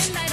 pretend I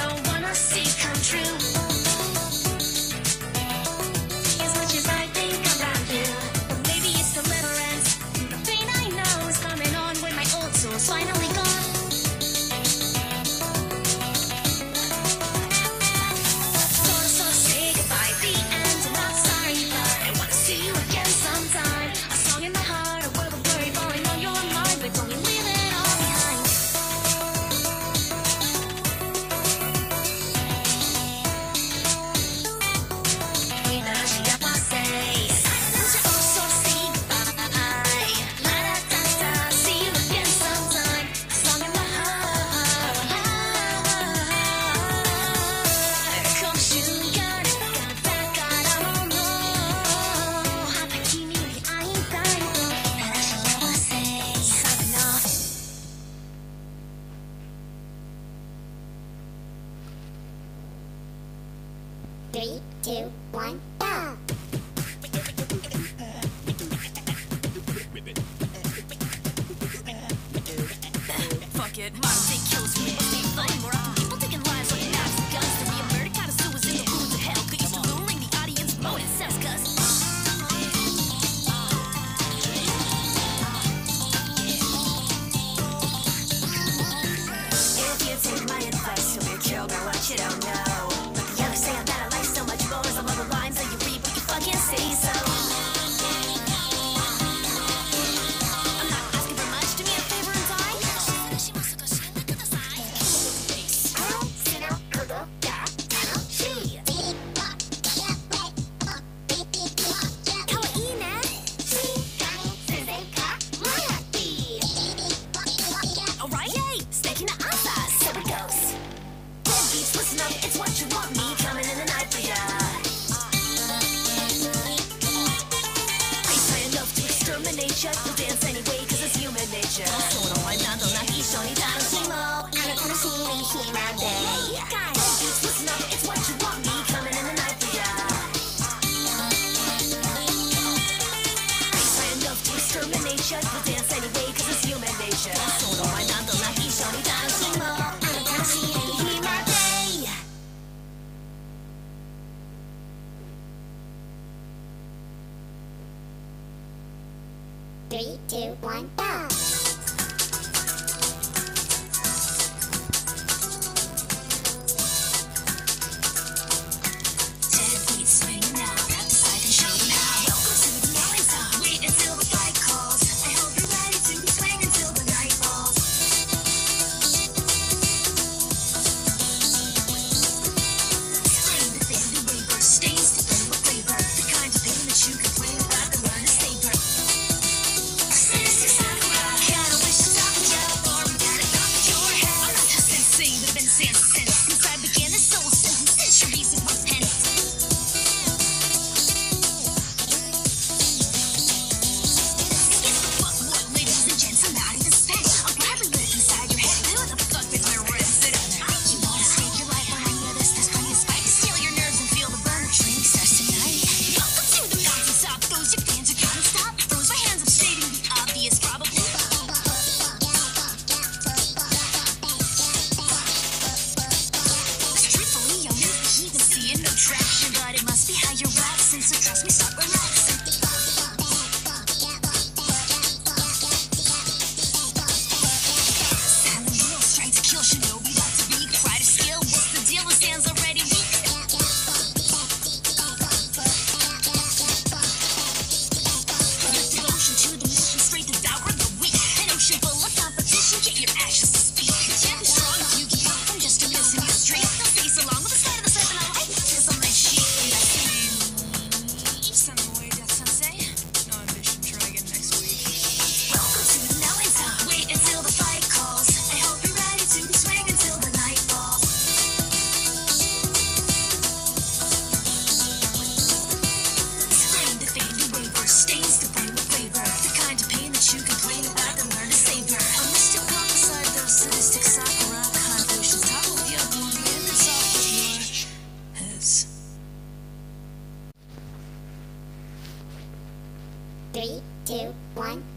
two, one.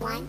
One,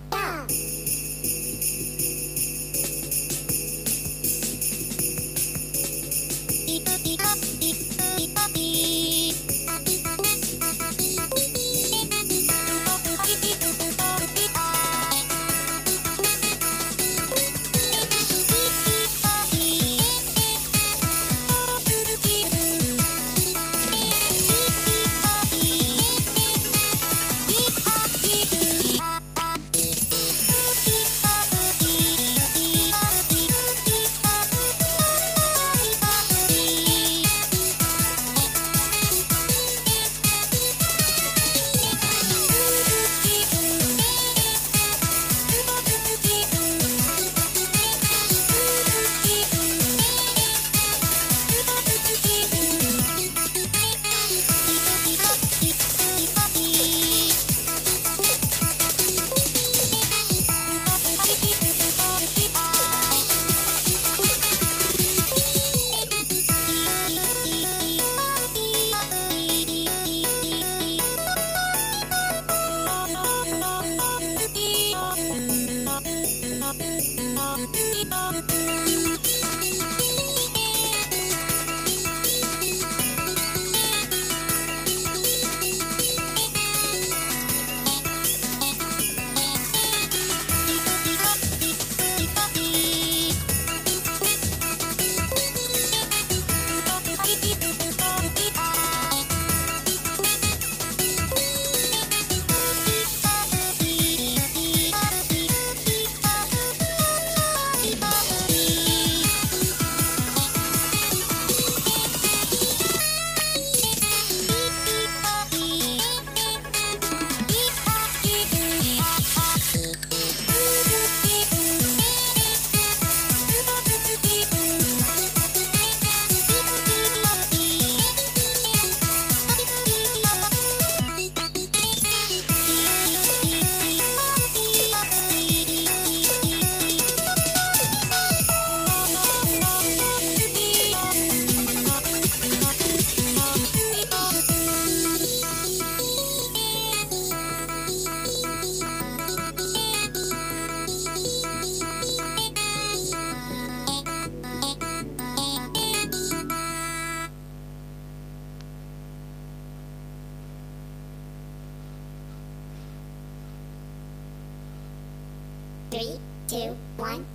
two, one,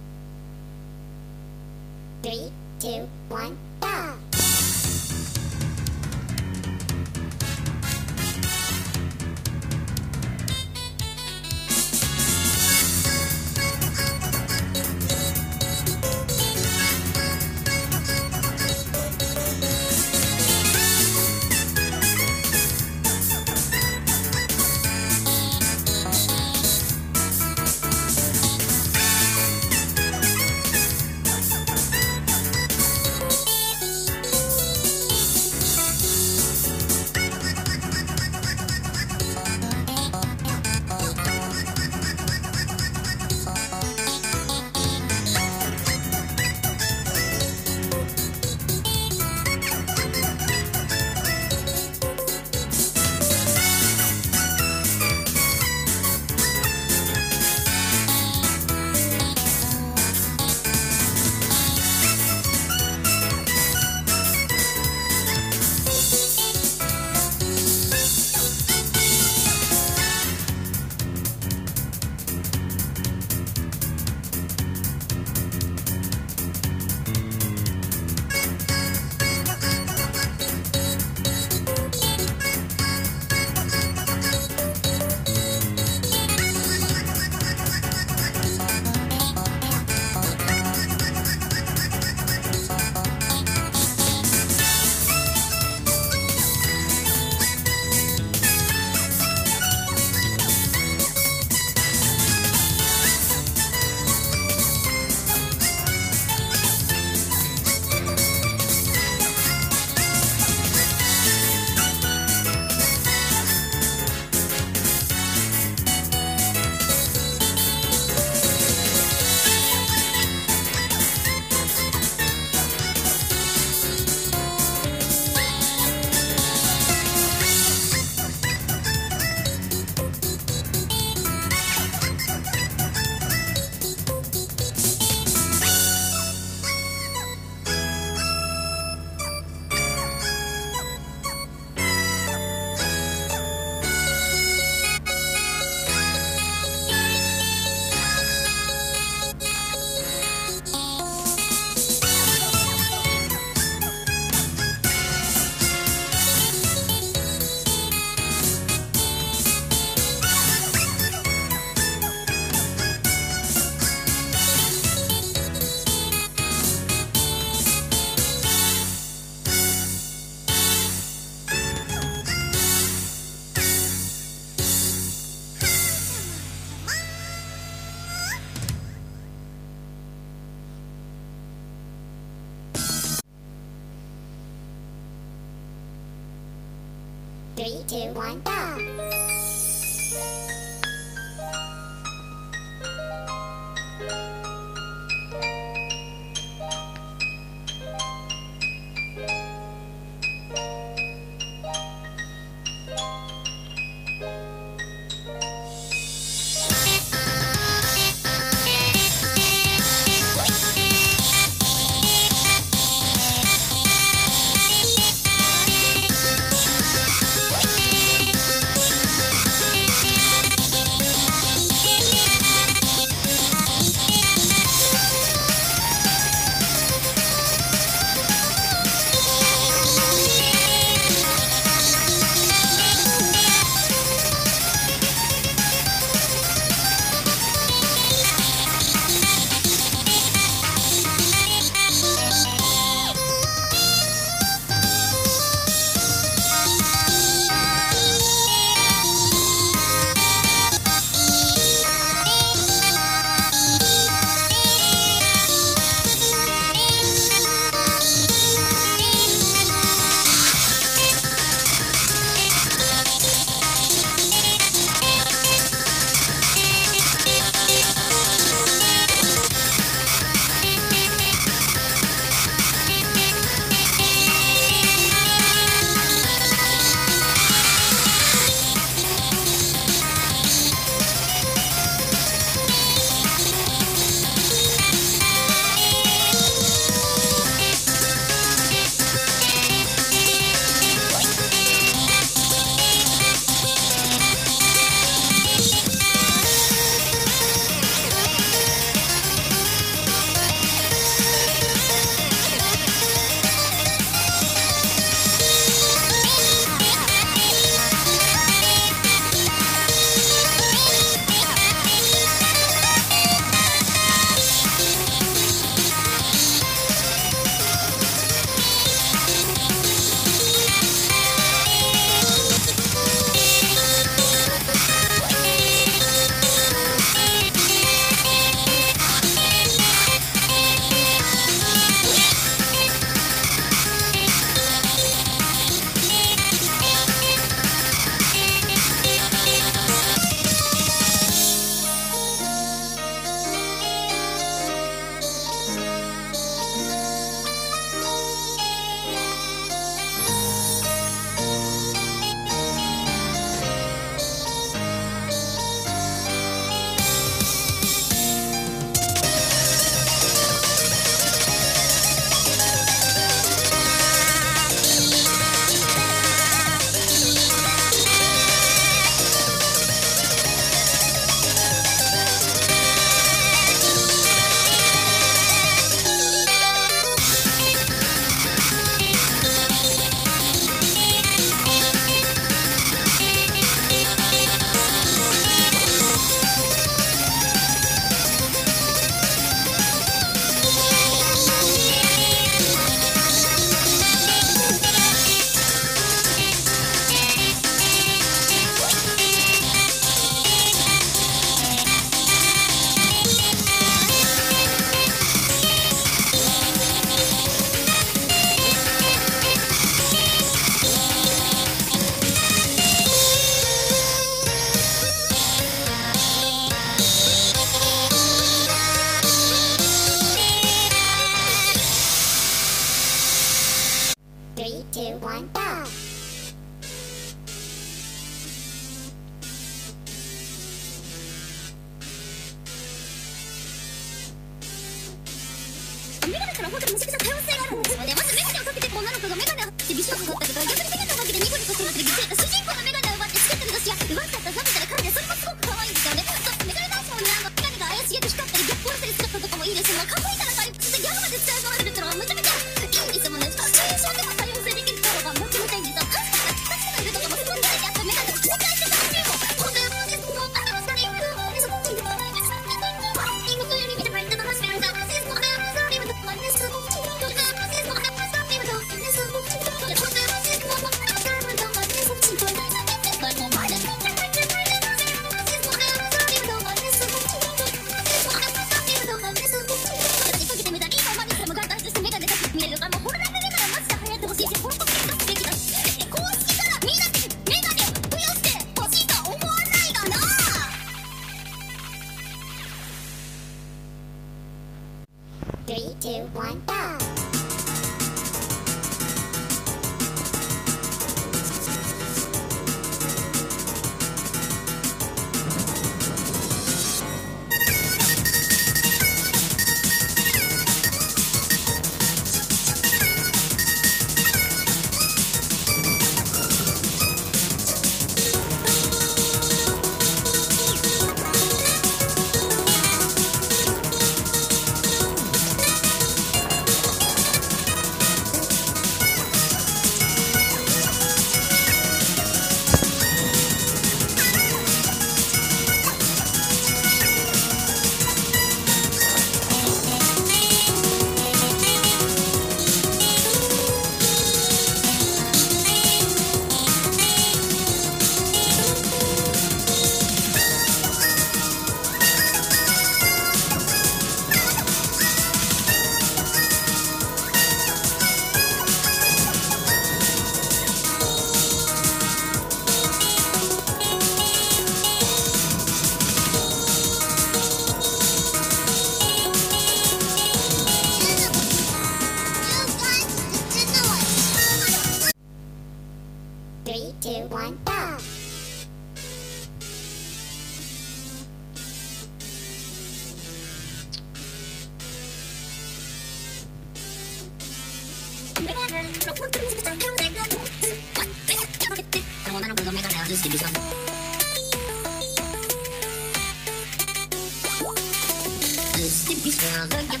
Three, two,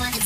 one, go.